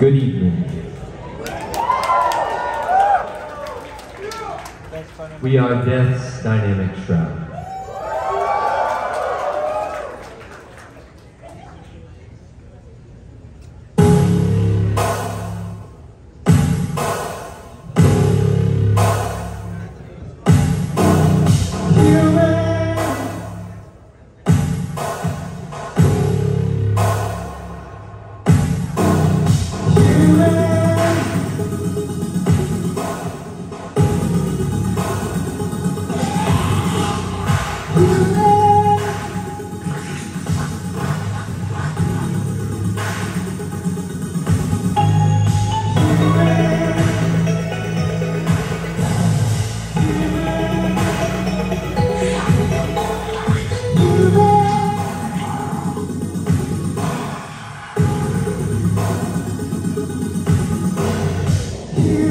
Good evening. We are Death's Dynamic Shroud. You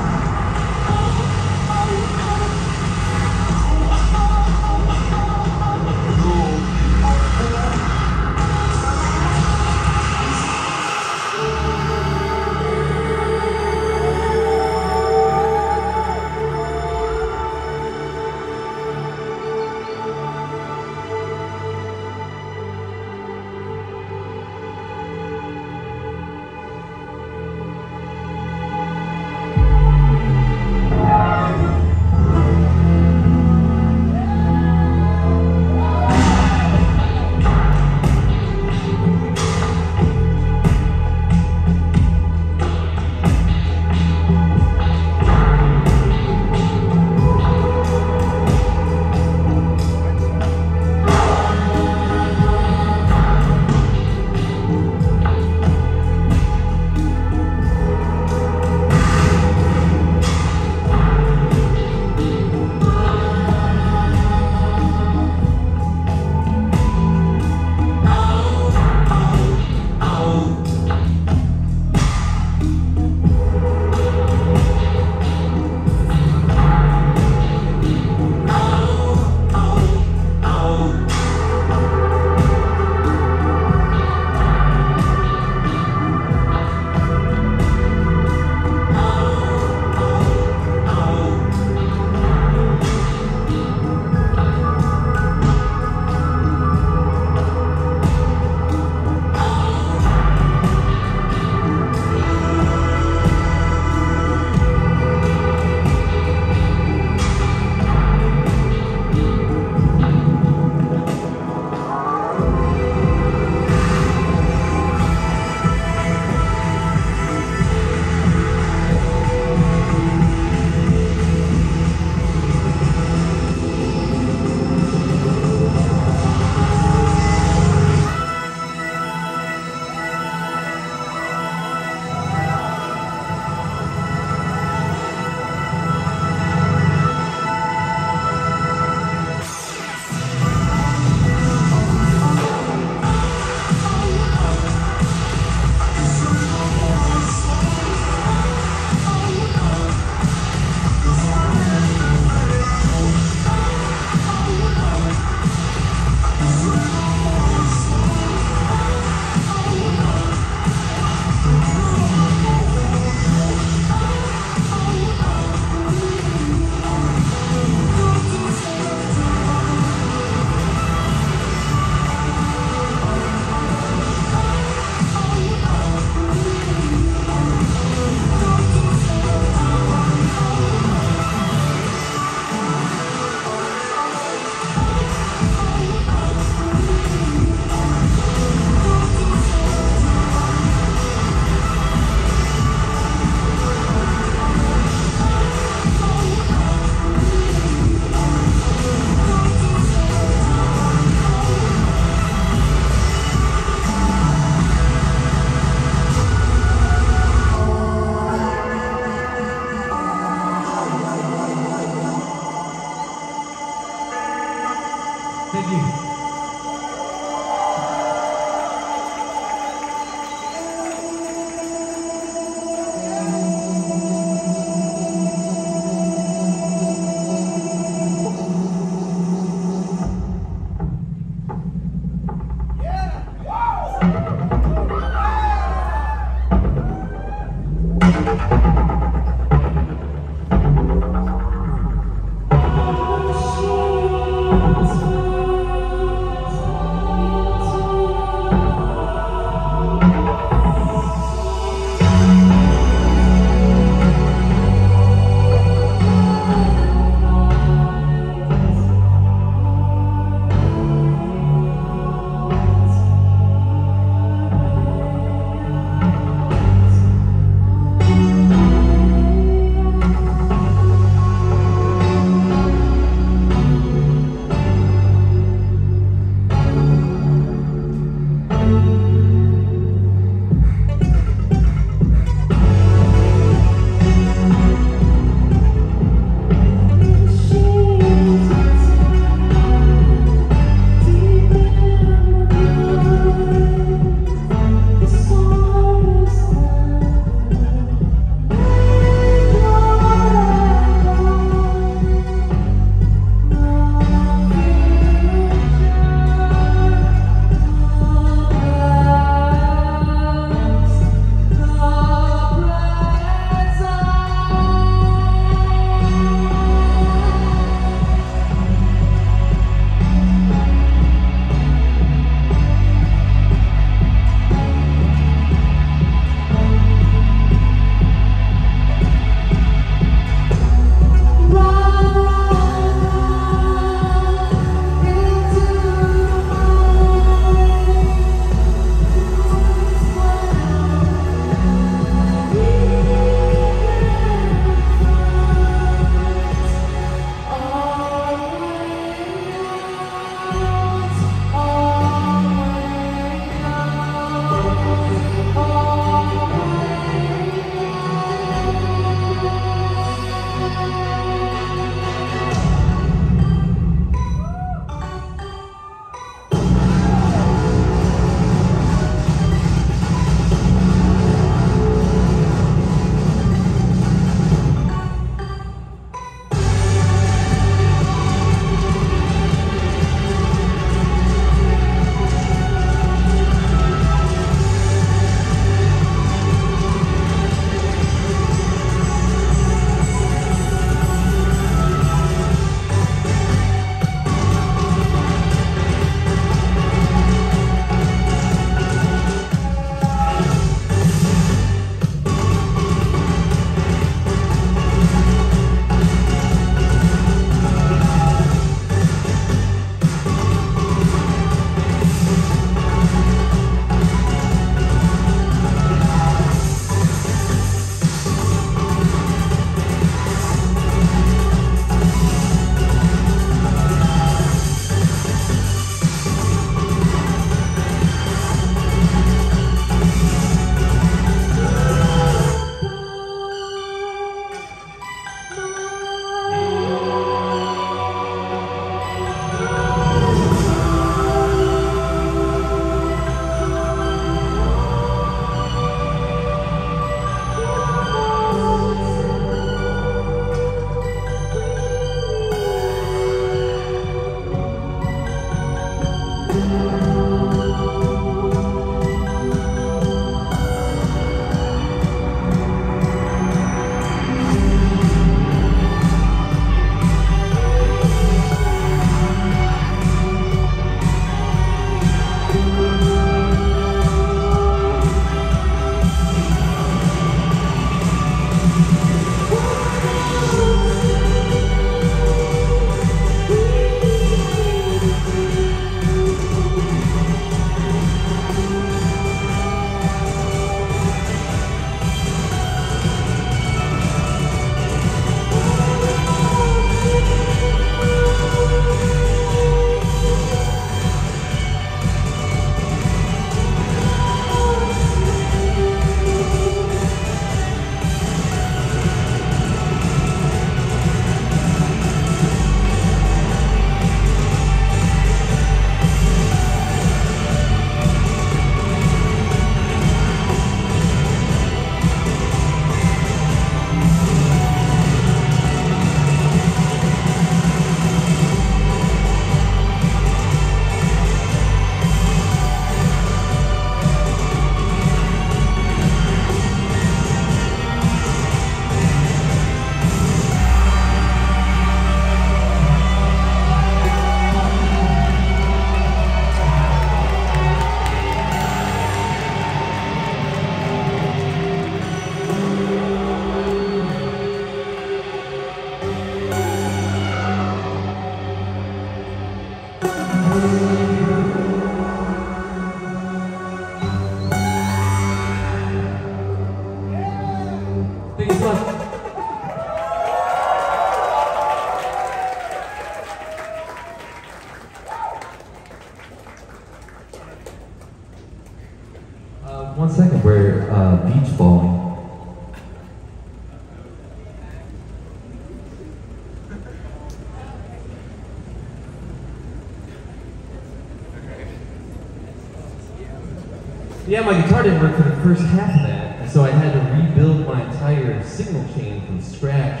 Yeah, my guitar didn't work for the first half of that, and so I had to rebuild my entire signal chain from scratch.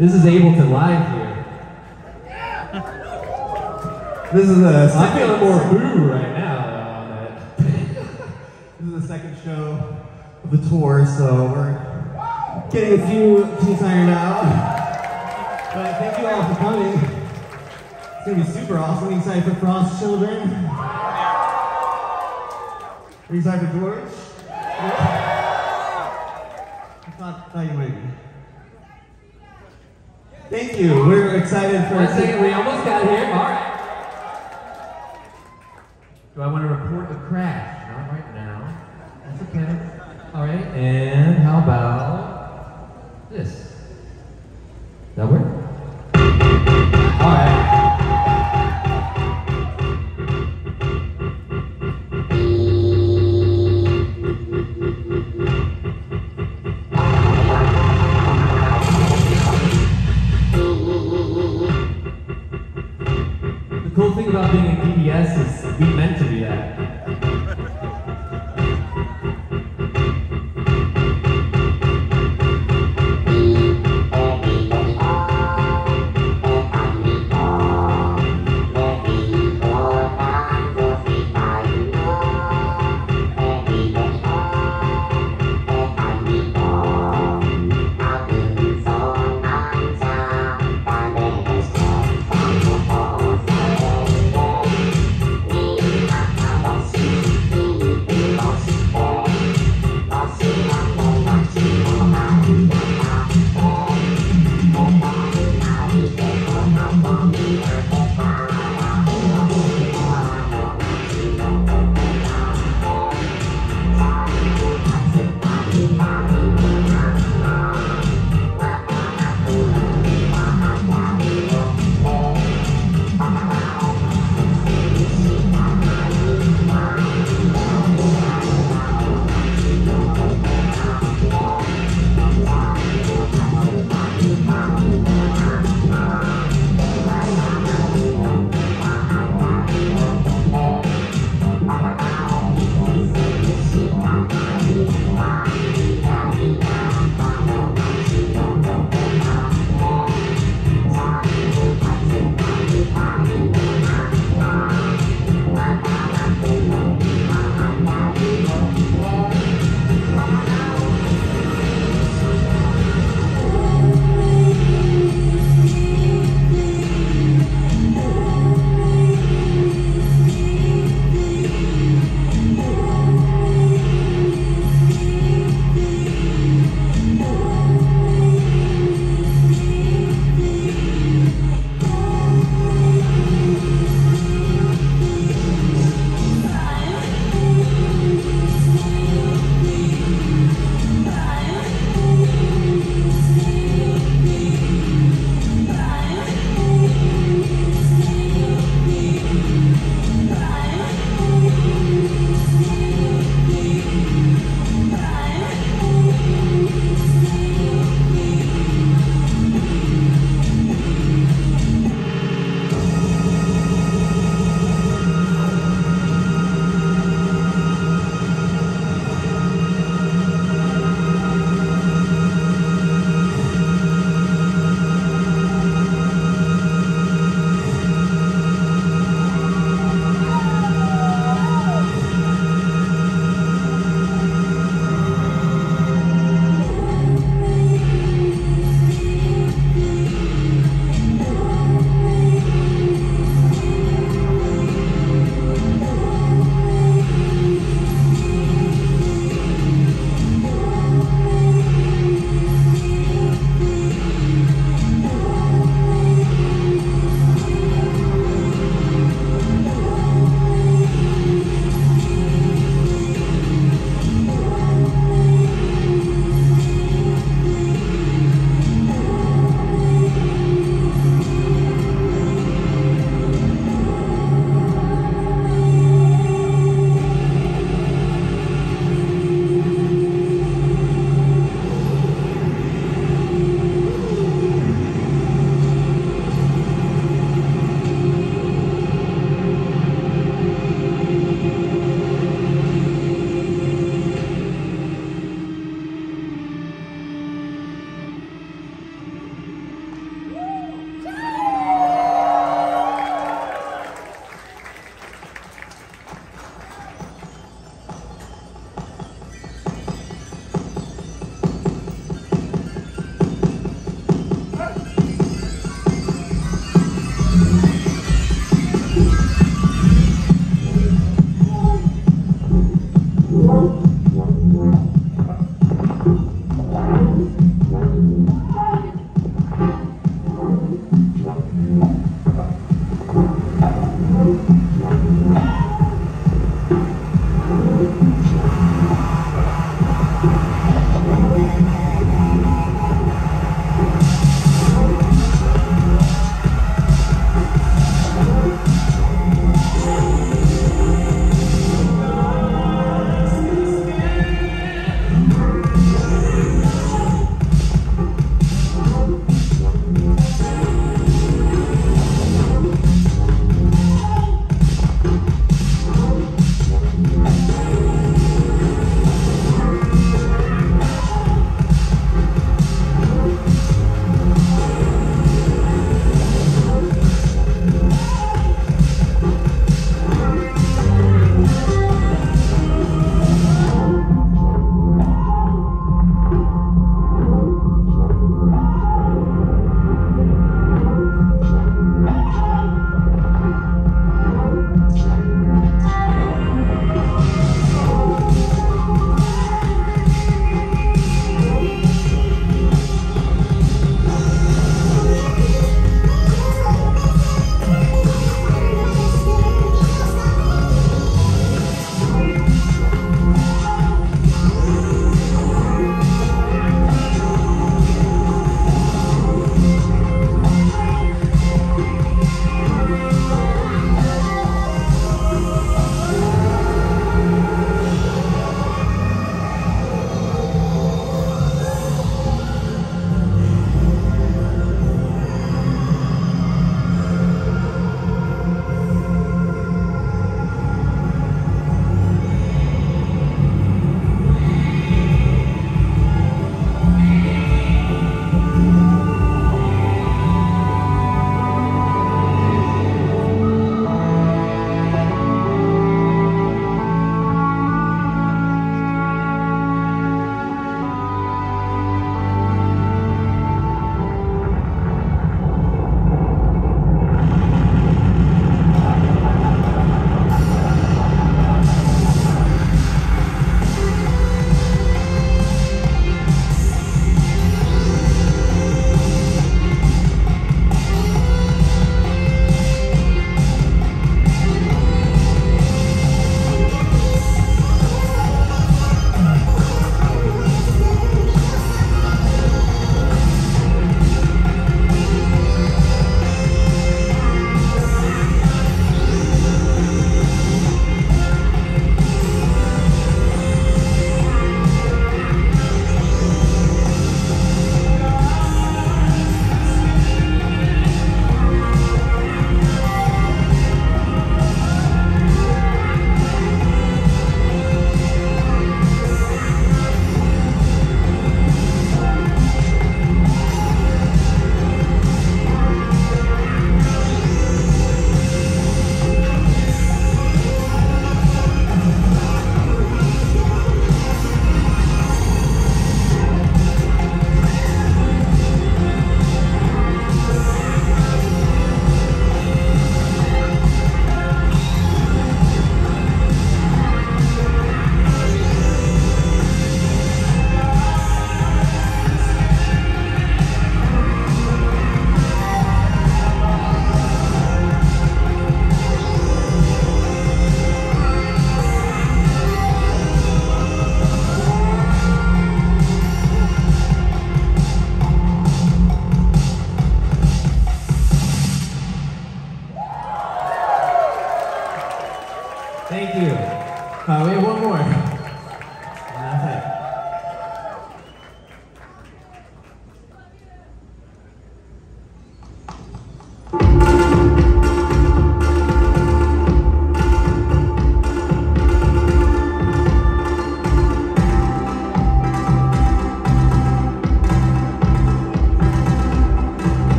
This is Ableton Live here. This is the I'm second, feeling more boo right now uh, this is the second show of the tour, so we're getting a few things ironed out. But thank you all for coming. It's gonna be super awesome. Excited for Frost Children? Are excited for George? I thought, thought you might be. Thank you. We're excited for One second, we almost got here. All right.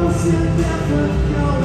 Knows you're never arrive